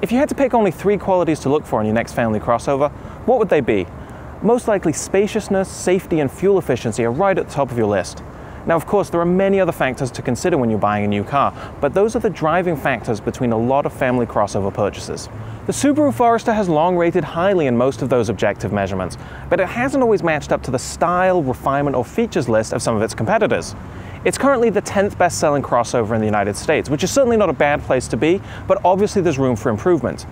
If you had to pick only three qualities to look for in your next family crossover, what would they be? Most likely spaciousness, safety, and fuel efficiency are right at the top of your list. Now, of course, there are many other factors to consider when you're buying a new car, but those are the driving factors between a lot of family crossover purchases. The Subaru Forester has long rated highly in most of those objective measurements, but it hasn't always matched up to the style, refinement, or features list of some of its competitors. It's currently the 10th best selling crossover in the United States, which is certainly not a bad place to be, but obviously there's room for improvement.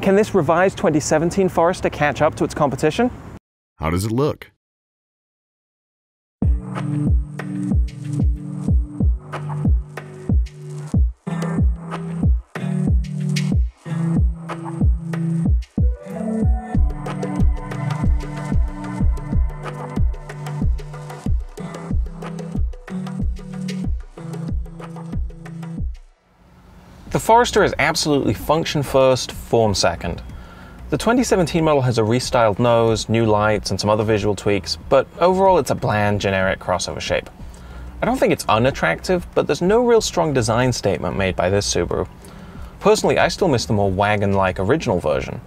Can this revised 2017 Forester catch up to its competition? How does it look? The Forester is absolutely function first, form second. The 2017 model has a restyled nose, new lights, and some other visual tweaks, but overall it's a bland, generic crossover shape. I don't think it's unattractive, but there's no real strong design statement made by this Subaru. Personally, I still miss the more wagon-like original version.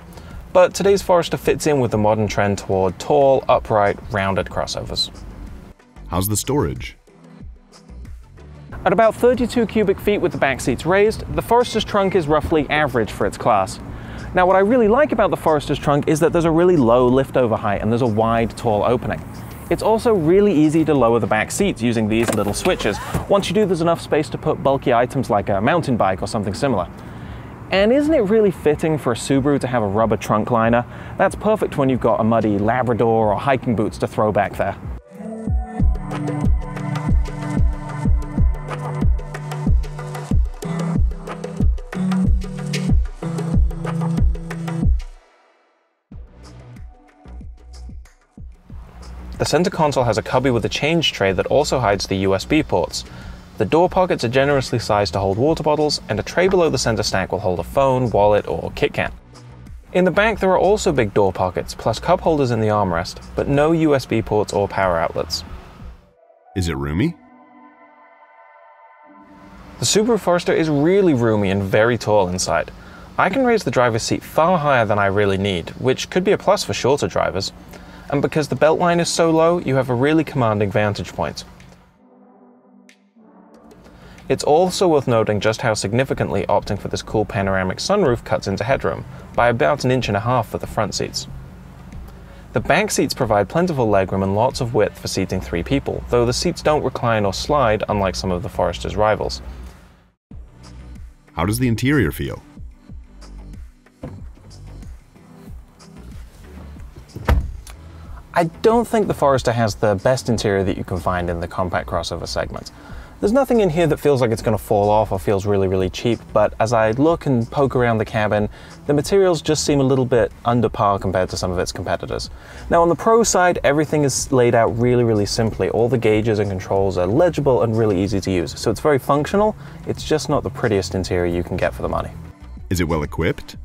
But today's Forester fits in with the modern trend toward tall, upright, rounded crossovers. How's the storage? At about 32 cubic feet with the back seats raised, the Forester's trunk is roughly average for its class. Now what I really like about the Forester's trunk is that there's a really low liftover height and there's a wide, tall opening. It's also really easy to lower the back seats using these little switches. Once you do, there's enough space to put bulky items like a mountain bike or something similar. And isn't it really fitting for a Subaru to have a rubber trunk liner? That's perfect when you've got a muddy Labrador or hiking boots to throw back there. The center console has a cubby with a change tray that also hides the USB ports. The door pockets are generously sized to hold water bottles, and a tray below the center stack will hold a phone, wallet, or kit can. In the back, there are also big door pockets, plus cup holders in the armrest, but no USB ports or power outlets. Is it roomy? The Subaru Forester is really roomy and very tall inside. I can raise the driver's seat far higher than I really need, which could be a plus for shorter drivers and because the beltline is so low, you have a really commanding vantage point. It's also worth noting just how significantly opting for this cool panoramic sunroof cuts into headroom, by about an inch and a half for the front seats. The back seats provide plentiful legroom and lots of width for seating three people, though the seats don't recline or slide unlike some of the Forester's rivals. How does the interior feel? I don't think the Forester has the best interior that you can find in the compact crossover segment. There's nothing in here that feels like it's going to fall off or feels really, really cheap, but as I look and poke around the cabin, the materials just seem a little bit under par compared to some of its competitors. Now on the Pro side, everything is laid out really, really simply. All the gauges and controls are legible and really easy to use, so it's very functional, it's just not the prettiest interior you can get for the money. Is it well equipped?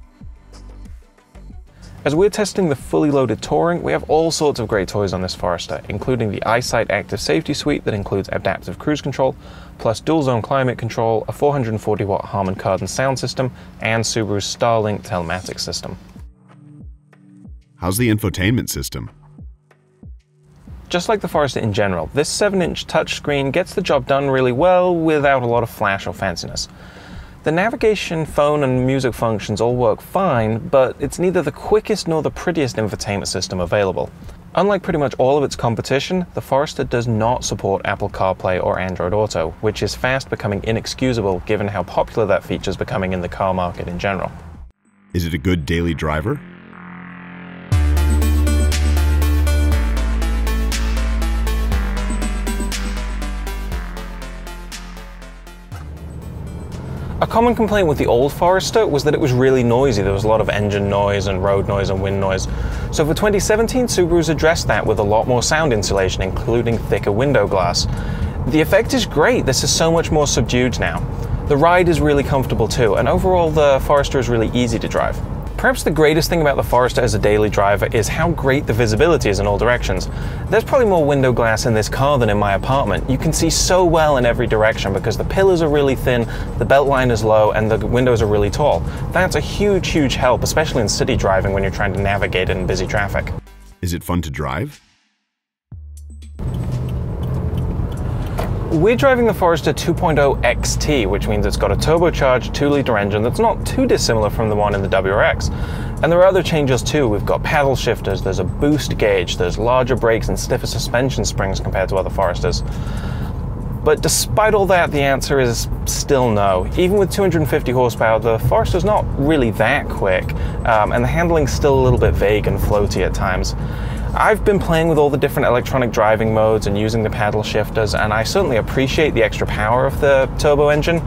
As we're testing the fully loaded Touring, we have all sorts of great toys on this Forester, including the EyeSight Active Safety Suite that includes adaptive cruise control, plus dual zone climate control, a 440 watt Harman Kardon sound system, and Subaru's Starlink telematics system. How's the infotainment system? Just like the Forester in general, this 7 inch touchscreen gets the job done really well without a lot of flash or fanciness. The navigation, phone, and music functions all work fine, but it's neither the quickest nor the prettiest infotainment system available. Unlike pretty much all of its competition, the Forester does not support Apple CarPlay or Android Auto, which is fast becoming inexcusable given how popular that feature is becoming in the car market in general. Is it a good daily driver? A common complaint with the old Forester was that it was really noisy. There was a lot of engine noise and road noise and wind noise. So for 2017, Subaru's addressed that with a lot more sound insulation, including thicker window glass. The effect is great. This is so much more subdued now. The ride is really comfortable too, and overall the Forester is really easy to drive. Perhaps the greatest thing about the Forester as a daily driver is how great the visibility is in all directions. There's probably more window glass in this car than in my apartment. You can see so well in every direction because the pillars are really thin, the belt line is low, and the windows are really tall. That's a huge, huge help, especially in city driving when you're trying to navigate in busy traffic. Is it fun to drive? We're driving the Forester 2.0 XT, which means it's got a turbocharged 2 litre engine that's not too dissimilar from the one in the WRX. And there are other changes too. We've got paddle shifters, there's a boost gauge, there's larger brakes and stiffer suspension springs compared to other Foresters. But despite all that, the answer is still no. Even with 250 horsepower, the Forester's not really that quick, um, and the handling's still a little bit vague and floaty at times. I've been playing with all the different electronic driving modes and using the paddle shifters, and I certainly appreciate the extra power of the turbo engine,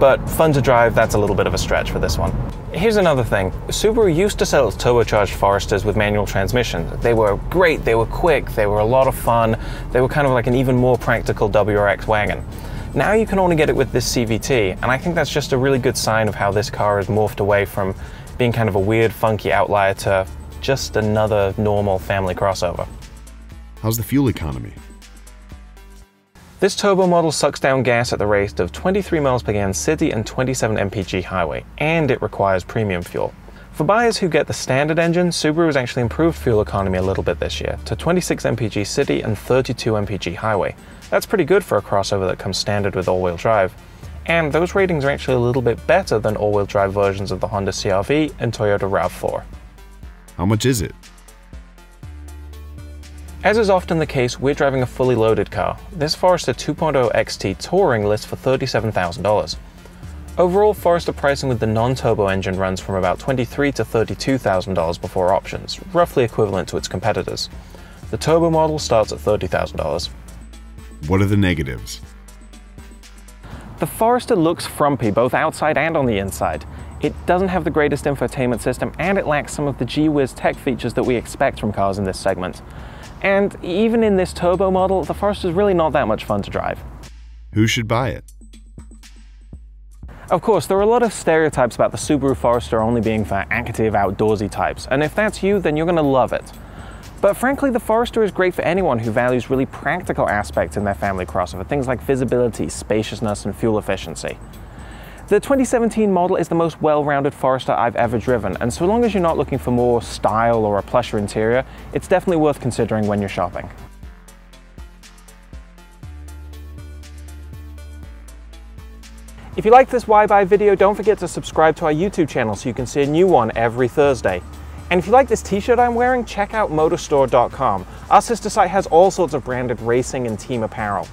but fun to drive, that's a little bit of a stretch for this one. Here's another thing. Subaru used to sell its turbocharged Foresters with manual transmission. They were great, they were quick, they were a lot of fun, they were kind of like an even more practical WRX wagon. Now you can only get it with this CVT, and I think that's just a really good sign of how this car has morphed away from being kind of a weird, funky outlier to just another normal family crossover. How's the fuel economy? This turbo model sucks down gas at the rate of 23 miles per gallon city and 27 mpg highway, and it requires premium fuel. For buyers who get the standard engine, Subaru has actually improved fuel economy a little bit this year to 26 mpg city and 32 mpg highway. That's pretty good for a crossover that comes standard with all-wheel drive. And those ratings are actually a little bit better than all-wheel drive versions of the Honda CRV and Toyota RAV4. How much is it? As is often the case, we're driving a fully loaded car. This Forester 2.0 XT Touring lists for $37,000. Overall, Forester pricing with the non-turbo engine runs from about $23,000 to $32,000 before options, roughly equivalent to its competitors. The turbo model starts at $30,000. What are the negatives? The Forester looks frumpy both outside and on the inside. It doesn't have the greatest infotainment system and it lacks some of the G-Wiz tech features that we expect from cars in this segment. And even in this turbo model, the Forester is really not that much fun to drive. Who should buy it? Of course, there are a lot of stereotypes about the Subaru Forester only being for active, outdoorsy types, and if that's you, then you're going to love it. But frankly, the Forester is great for anyone who values really practical aspects in their family crossover, things like visibility, spaciousness, and fuel efficiency. The 2017 model is the most well-rounded Forester I've ever driven, and so long as you're not looking for more style or a plusher interior, it's definitely worth considering when you're shopping. If you like this Why Buy video, don't forget to subscribe to our YouTube channel so you can see a new one every Thursday. And if you like this t-shirt I'm wearing, check out motorstore.com. Our sister site has all sorts of branded racing and team apparel.